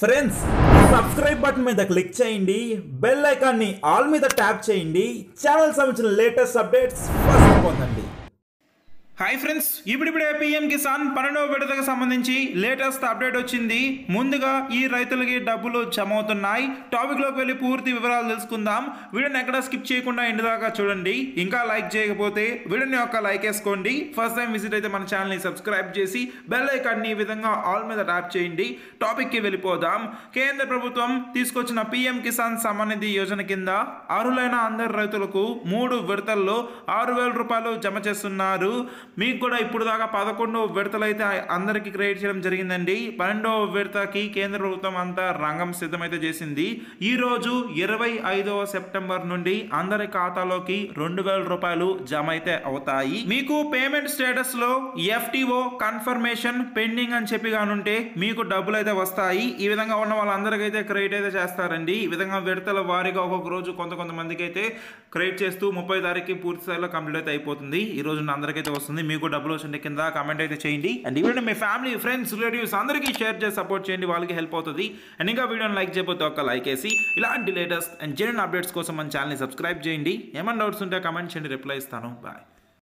Friends subscribe button మీద click చేయండి. Bell ఐకాన్ని ఆల్ మీద ట్యాప్ చేయండి. ఛానల్ సంబంధించిన లేటెస్ట్ అప్డేట్స్ ఫస్ట్ పొందండి. హాయ్ ఫ్రెండ్స్ ఇప్పుడిప్పుడే పీఎం కిసాన్ పన్నెండవ విడతకు సంబంధించి లేటెస్ట్ అప్డేట్ వచ్చింది. ముందుగా ఈ రైతులకి డబ్బులు జమ అవుతున్నాయి టాపిక్లోకి వెళ్ళి పూర్తి వివరాలు తెలుసుకుందాం. వీడియోని ఎక్కడ స్కిప్ చేయకుండా ఎండ్ దాకా చూడండి. ఇంకా లైక్ చేయకపోతే వీడియోని యొక్క లైక్ వేసుకోండి. ఫస్ట్ టైం విజిట్ అయితే మన ఛానల్ని సబ్స్క్రైబ్ చేసి బెల్ ఐకాన్ని ఈ విధంగా ఆల్ మీద ట్యాప్ చేయండి. టాపిక్కి వెళ్ళిపోదాం. కేంద్ర ప్రభుత్వం తీసుకొచ్చిన పిఎం కిసాన్ సమ్మానిధి యోజన కింద అర్హులైన అందరు రైతులకు మూడు విడతల్లో ఆరు వేల రూపాయలు జమ చేస్తున్నారు. మీకు కూడా ఇప్పుడు దాకా పదకొండవ విడతలు అయితే అందరికీ క్రియేట్ చేయడం జరిగిందండి. పన్నెండవ విడతకి కేంద్ర ప్రభుత్వం అంతా రంగం సిద్ధమైతే చేసింది. ఈ రోజు ఇరవై ఐదవ సెప్టెంబర్ నుండి అందరి ఖాతాలోకి రెండు వేల రూపాయలు జమ అయితే అవుతాయి. మీకు పేమెంట్ స్టేటస్లో ఎఫ్టిఓ కన్ఫర్మేషన్ పెండింగ్ అని చెప్పి కానుంటే మీకు డబ్బులు అయితే వస్తాయి. ఈ విధంగా ఉన్న వాళ్ళందరికీ అయితే క్రెడిట్ అయితే చేస్తారండి. ఈ విధంగా విడతల వారీగా ఒక్కొక్క రోజు కొంత కొంతమందికి అయితే క్రెడిట్ చేస్తూ ముప్పై తారీఖు పూర్తి స్థాయిలో కంప్లీట్ అయితే అయిపోతుంది. ఈ రోజు అందరికైతే వస్తుంది. మీకు డబ్బులు వచ్చింటే కింద కామెంట్ అయితే చేయండి. అండ్ ఈవెన్ మీ ఫ్యామిలీ ఫ్రెండ్స్ రిలేటివ్స్ అందరికీ షేర్ చేసి సపోర్ట్ చేయండి. వాళ్ళకి హెల్ప్ అవుతుంది. అండ్ ఇంకా వీడియోని లైక్ చేయబోతే ఒక లైక్ వేసి ఇలాంటి లేటెస్ట్ అండ్ జెన్యున్ అప్డేట్స్ కోసం మన ఛానల్ని సబ్స్క్రైబ్ చేయండి. ఏమైనా డౌట్స్ ఉంటే కామెంట్ చేయండి. రిప్లై ఇస్తాను. బాయ్